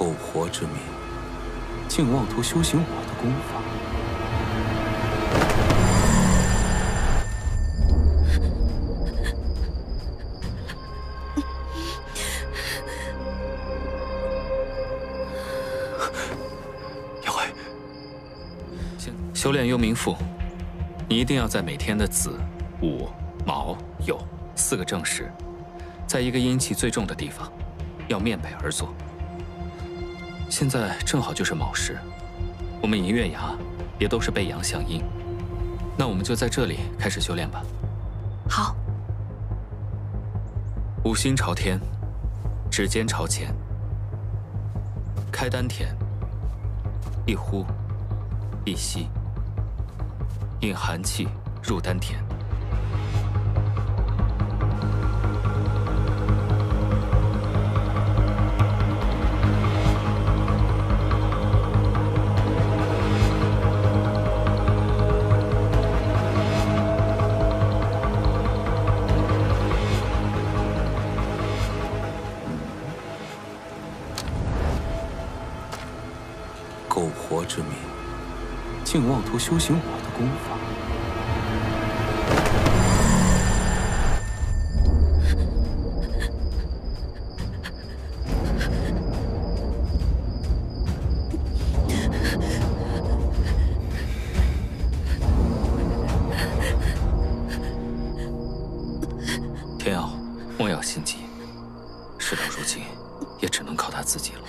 苟活之名，竟妄图修行我的功法。杨辉，修炼幽冥赋，你一定要在每天的子、午、卯、酉四个正时，在一个阴气最重的地方，要面北而坐。现在正好就是卯时，我们银月崖也都是背阳向阴，那我们就在这里开始修炼吧。好，五心朝天，指尖朝前，开丹田，一呼一吸，引寒气入丹田。苟活之民，竟妄图修行我的功法。天瑶，莫要心急，事到如今，也只能靠他自己了。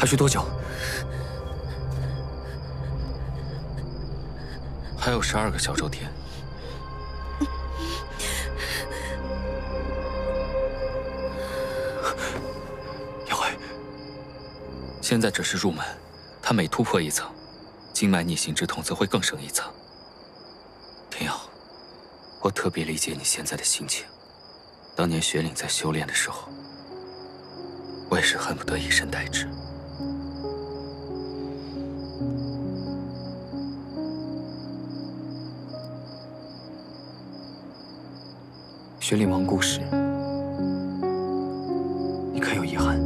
还需多久？还有十二个小周天。杨辉，现在只是入门，他每突破一层，经脉逆行之痛则会更胜一层。天瑶，我特别理解你现在的心情。当年雪岭在修炼的时候，我也是恨不得以身代之。雪岭亡故时，你可有遗憾？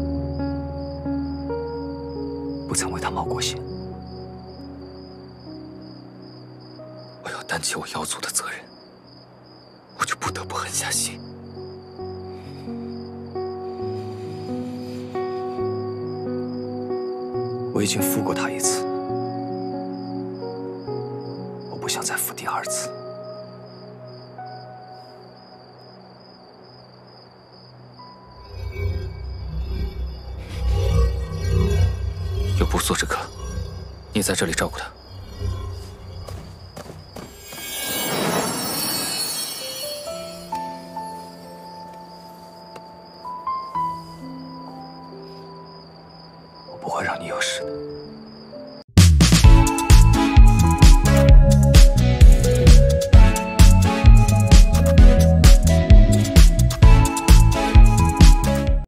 不曾为他冒过险。我要担起我妖族的责任，我就不得不狠下心。我已经负过他一次，我不想再负第二次。有不速之客，你在这里照顾他。我不会让你有事的。